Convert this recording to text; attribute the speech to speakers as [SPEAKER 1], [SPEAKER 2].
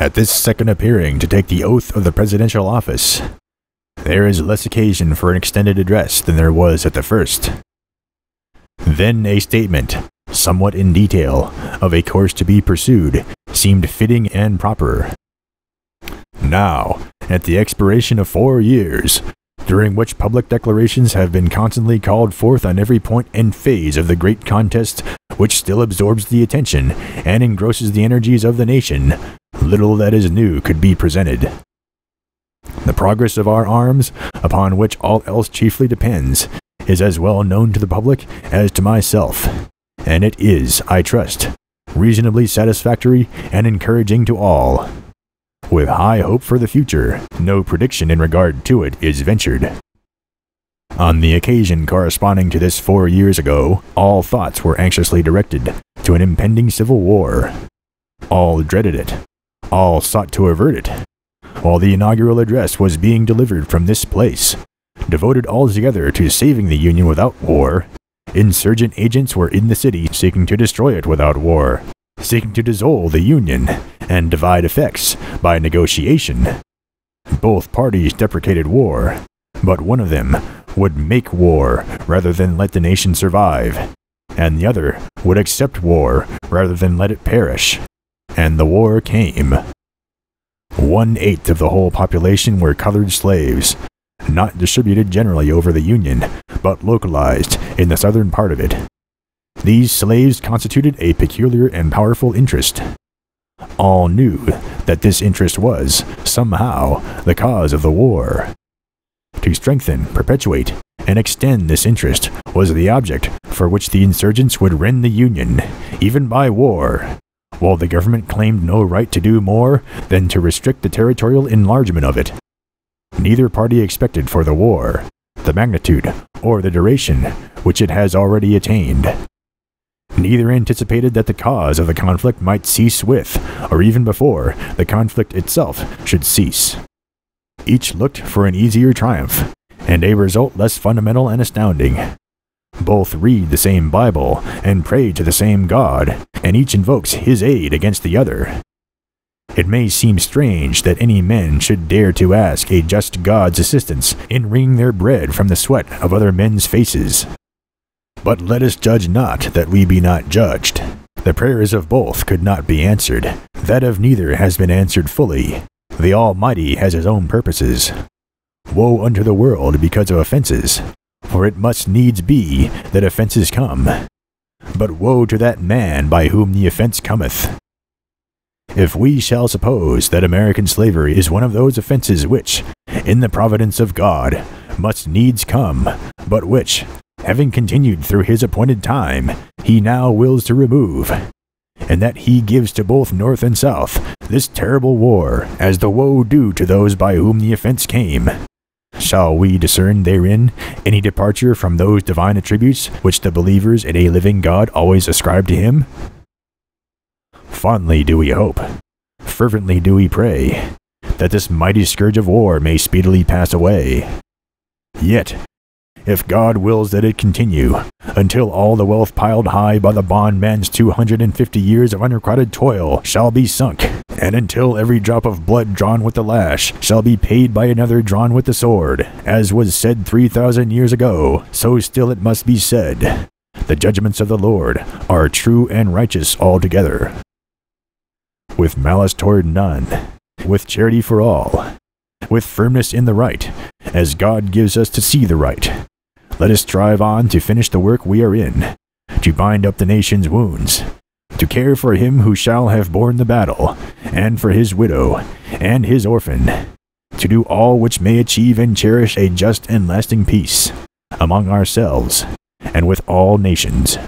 [SPEAKER 1] At this second appearing to take the oath of the presidential office, there is less occasion for an extended address than there was at the first. Then a statement, somewhat in detail, of a course to be pursued seemed fitting and proper. Now, at the expiration of four years, during which public declarations have been constantly called forth on every point and phase of the great contest which still absorbs the attention and engrosses the energies of the nation, little that is new could be presented. The progress of our arms, upon which all else chiefly depends, is as well known to the public as to myself, and it is, I trust, reasonably satisfactory and encouraging to all. With high hope for the future, no prediction in regard to it is ventured. On the occasion corresponding to this four years ago, all thoughts were anxiously directed to an impending civil war. All dreaded it. All sought to avert it. While the inaugural address was being delivered from this place, devoted altogether to saving the Union without war, insurgent agents were in the city seeking to destroy it without war, seeking to dissolve the Union and divide effects by negotiation. Both parties deprecated war, but one of them would make war rather than let the nation survive, and the other would accept war rather than let it perish. And the war came. One eighth of the whole population were colored slaves, not distributed generally over the Union, but localized in the southern part of it. These slaves constituted a peculiar and powerful interest. All knew that this interest was, somehow, the cause of the war. To strengthen, perpetuate, and extend this interest was the object for which the insurgents would rend the Union, even by war, while the government claimed no right to do more than to restrict the territorial enlargement of it. Neither party expected for the war the magnitude or the duration which it has already attained. Neither anticipated that the cause of the conflict might cease with, or even before, the conflict itself should cease. Each looked for an easier triumph, and a result less fundamental and astounding. Both read the same Bible and pray to the same God, and each invokes his aid against the other. It may seem strange that any men should dare to ask a just God's assistance in wringing their bread from the sweat of other men's faces. But let us judge not that we be not judged. The prayers of both could not be answered. That of neither has been answered fully. The Almighty has his own purposes. Woe unto the world because of offenses, for it must needs be that offenses come. But woe to that man by whom the offense cometh. If we shall suppose that American slavery is one of those offenses which, in the providence of God, must needs come, but which, having continued through his appointed time, he now wills to remove, and that he gives to both North and South this terrible war as the woe due to those by whom the offense came. Shall we discern therein any departure from those divine attributes which the believers in a living God always ascribe to him? Fondly do we hope, fervently do we pray, that this mighty scourge of war may speedily pass away. Yet, if God wills that it continue, until all the wealth piled high by the bondman's 250 years of unrequited toil shall be sunk, and until every drop of blood drawn with the lash shall be paid by another drawn with the sword, as was said 3,000 years ago, so still it must be said. The judgments of the Lord are true and righteous altogether. With malice toward none, with charity for all, with firmness in the right, as God gives us to see the right, let us strive on to finish the work we are in, to bind up the nation's wounds, to care for him who shall have borne the battle, and for his widow, and his orphan, to do all which may achieve and cherish a just and lasting peace among ourselves and with all nations.